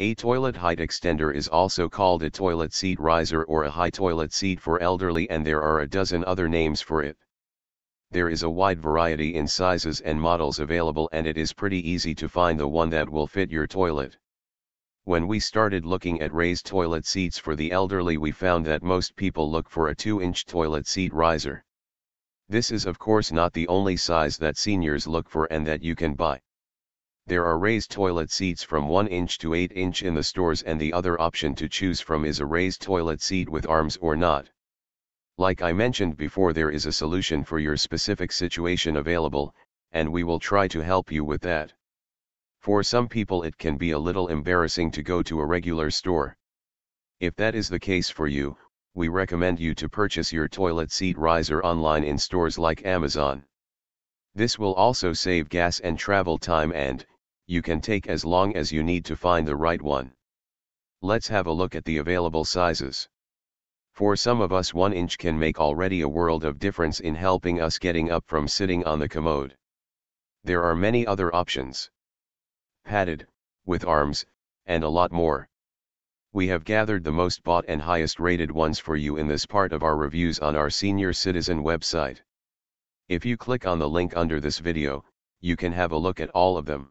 A toilet height extender is also called a toilet seat riser or a high toilet seat for elderly and there are a dozen other names for it. There is a wide variety in sizes and models available and it is pretty easy to find the one that will fit your toilet. When we started looking at raised toilet seats for the elderly we found that most people look for a 2-inch toilet seat riser. This is of course not the only size that seniors look for and that you can buy. There are raised toilet seats from 1 inch to 8 inch in the stores and the other option to choose from is a raised toilet seat with arms or not. Like I mentioned before there is a solution for your specific situation available, and we will try to help you with that. For some people it can be a little embarrassing to go to a regular store. If that is the case for you, we recommend you to purchase your toilet seat riser online in stores like Amazon. This will also save gas and travel time and, you can take as long as you need to find the right one. Let's have a look at the available sizes. For some of us 1 inch can make already a world of difference in helping us getting up from sitting on the commode. There are many other options padded, with arms, and a lot more. We have gathered the most bought and highest rated ones for you in this part of our reviews on our senior citizen website. If you click on the link under this video, you can have a look at all of them.